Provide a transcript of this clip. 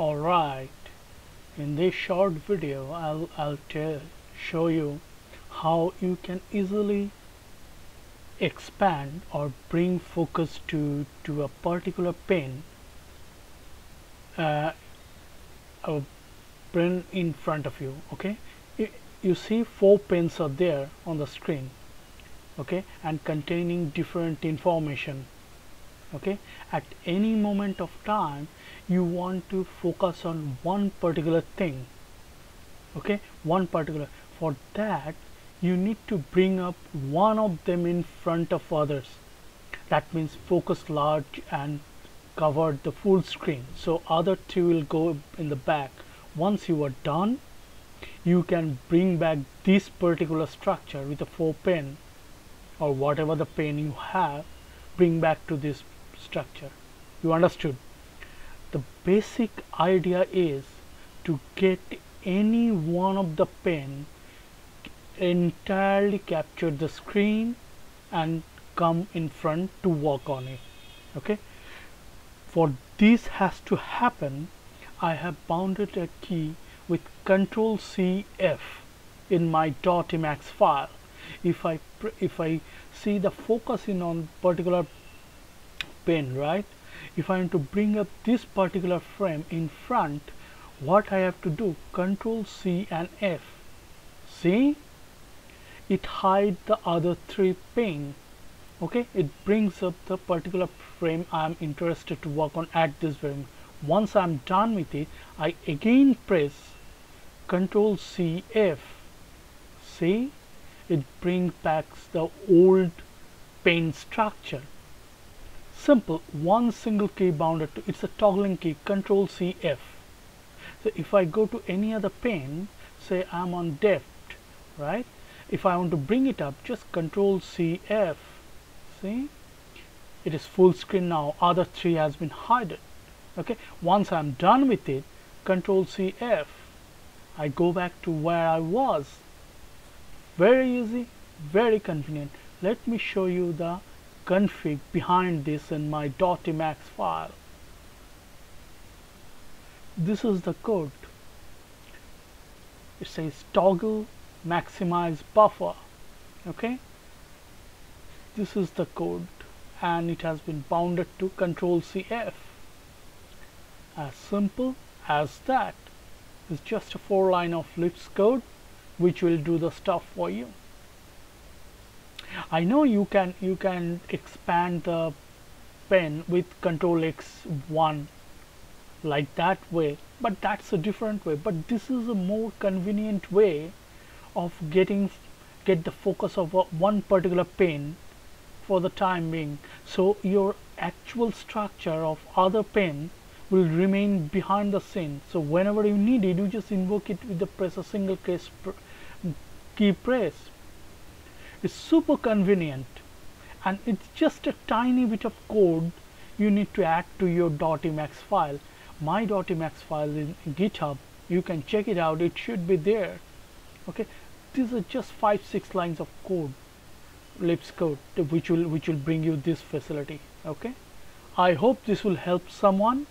alright in this short video I'll, I'll tell, show you how you can easily expand or bring focus to to a particular pane uh, a pane in front of you okay? You, you see four panes are there on the screen okay? And containing different information okay? At any moment of time you want to focus on one particular thing okay? One particular. For that you need to bring up one of them in front of others. That means focus large and cover the full screen. So other two will go in the back. Once you are done you can bring back this particular structure with a four pane or whatever the pane you have bring back to this structure. You understood? The basic idea is to get any one of the pane entirely capture the screen and come in front to work on it. Okay? For this has to happen I have bounded a key with control C F in my .emacs file. If I if I see the focusing on particular pane right? If I want to bring up this particular frame in front what I have to do? Control C and F. See? It hide the other three pane. Okay? It brings up the particular frame I'm interested to work on at this very once I'm done with it I again press control C F. See? It brings back the old pane structure simple one single key bounded to it's a toggling key control C F. So if I go to any other pane say I'm on deft right? If I want to bring it up just control C F. See? It is full screen now other three has been hidden. Okay? Once I'm done with it control C F. I go back to where I was. Very easy very convenient. Let me show you the config behind this in my .emacs file. This is the code. It says toggle maximize buffer. Okay? This is the code and it has been bounded to control CF as simple as that. It's just a four line of Lisp code which will do the stuff for you I know you can you can expand the pane with control X1 like that way but that's a different way. But this is a more convenient way of getting get the focus of one particular pane for the time being. So your actual structure of other pane will remain behind the scene. So whenever you need it you just invoke it with the press a single case pr key press it's super convenient and it's just a tiny bit of code you need to add to your .emacs file. My .emacs file in github you can check it out it should be there. Okay? These are just five six lines of code Lisp code which will which will bring you this facility. Okay? I hope this will help someone